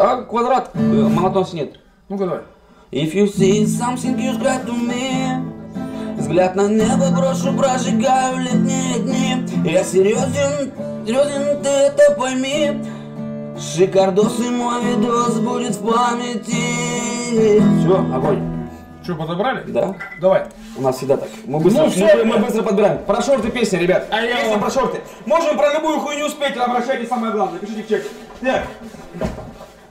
А квадрат, э, монотонности нет. Ну-ка давай. If you see something you got to me Взгляд на небо брошу, прожигаю летние дни Я серьезен, серьезен, ты это пойми Шикардос и мой видос будет в памяти Все, огонь. Что, подобрали? Да. Давай. У нас всегда так. Мы быстро, Ну, всё, мы, мы быстро подбираем. Про шорты песня, ребят. А я песня про шорты. Можем про любую хуйню спеть, обращайтесь, самое главное. Пишите в чек. Так.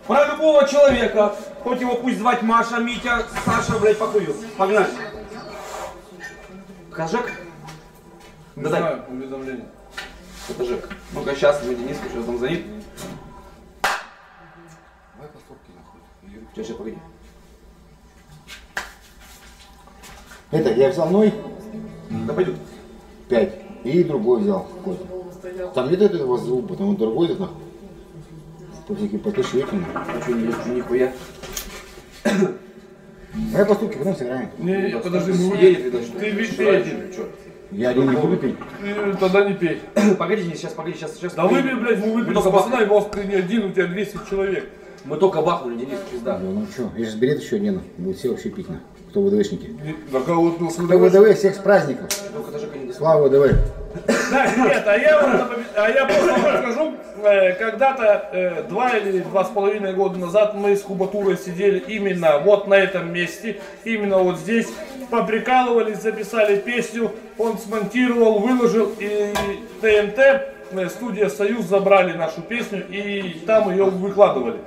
Про любого человека, хоть его пусть звать Маша, Митя, Саша, блядь, похую. Погнали. Кажек? Не Да дай. знаю, уведомление. Это Жек. Ну-ка, сейчас мы Денис, что там звонит. Сейчас, сейчас, погоди. Это я взял Ной Да пойдет. 5 и другой взял какой-то. Там нет этого звука, там вот другой этот нахуй. Всякие потыши этим. А что, не, что, нихуя? Давай по стуке, потом сыграем. Не, не, подожди, мы что Ты ведь что пей. один, чё? Я один не буду пить. Ты Тогда не пей. Погоди, сейчас, погоди, сейчас, сейчас. Да выпей, блядь, мы выпили только пацана, его не один, у тебя 200 человек. Мы только бахнули, Денис, пизда. Да, ну что, я же берет еще один. Будут все вообще пить на. Кто ВДВшники. Да кого Кто ВДВ, всех с праздником. Только даже не Слава ВДВ. Так, нет, а я вам а вам расскажу, э, когда-то э, два или два с половиной года назад мы с Кубатурой сидели именно вот на этом месте, именно вот здесь, поприкалывались, записали песню, он смонтировал, выложил, и ТНТ, э, студия Союз забрали нашу песню и там ее выкладывали.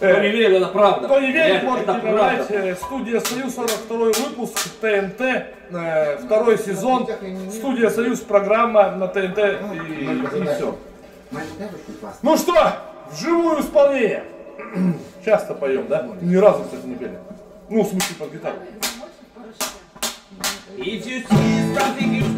Э, Кто не верит, это правда. кто не верит, Это- можете э, студия Союз 42 выпуск ТНТ, э, второй сезон. Студия Союз программа на ТНТ и, все. Ну что, вживую исполнение. Часто поем, да? Ни разу, кстати, не пели. Ну, в смысле, под гитару. If you see something you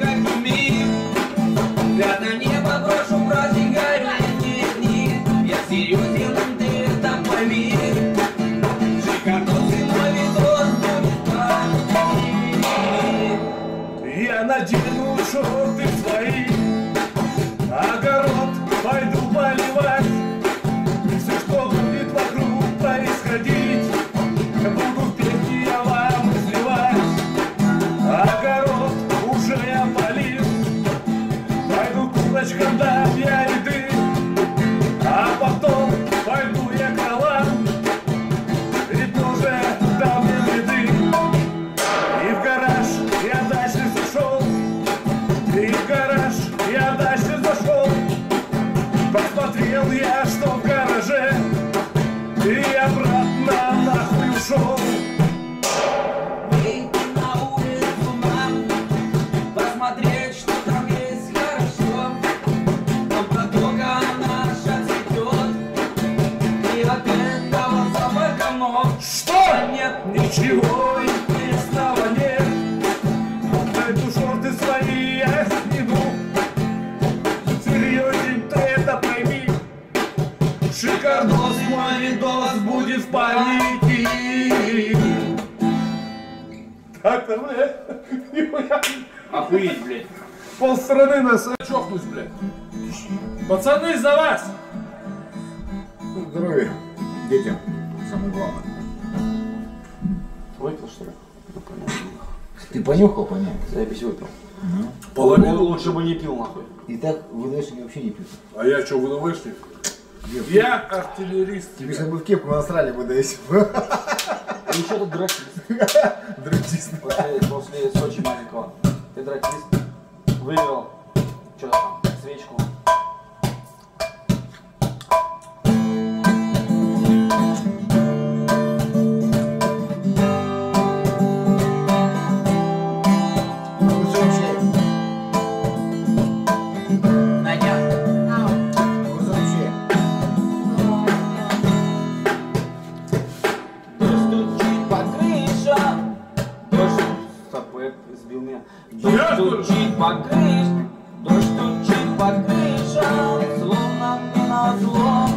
надену шорты свои, памяти. Так-то, блядь. Охуеть, блядь Пол страны нас чокнуть, блядь. Пацаны, за вас! Здоровья детям. Самое главное. Выпил, что ли? Ты понюхал, понятно. Запись выпил Половину Лучше бы не пил, нахуй И так ВДВшники вообще не пьют. А я что, ВДВшник? Я артиллерист. Тебе сейчас бы в кепку насрали бы, да если бы. И что тут дрочишь? Дрочист. После, после Сочи маленького. Ты дрочист, выиграл, что там, свечку. Дождь стучит по крышам. Дождь стучит по крышам. Словно мне назло.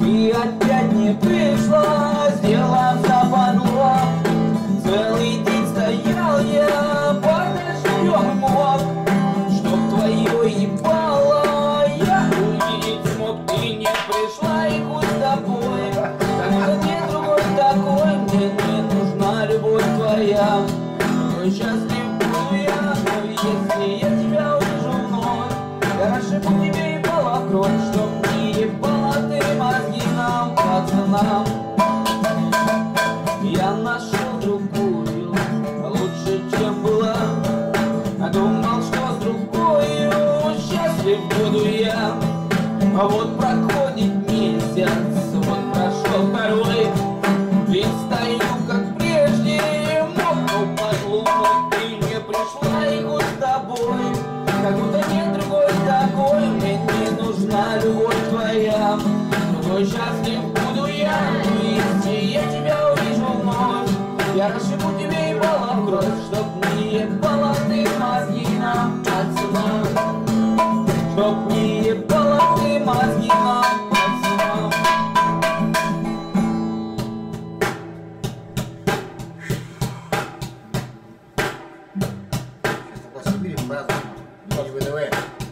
И опять не пришла, сделав другую, лучше, чем была. А Думал, что с другою счастлив буду я. А вот проходит месяц, вот прошел второй. Ведь стою, как прежде, мокну под луной Ты не пришла и с тобой. Как будто нет другой такой Мне не нужна любовь твоя. Но счастлив кровь, чтоб не ебала ты мозги нам, пацанам Чтоб не ебала ты мозги нам, пацанам Сейчас в Сибири празднуем. Не ВДВ.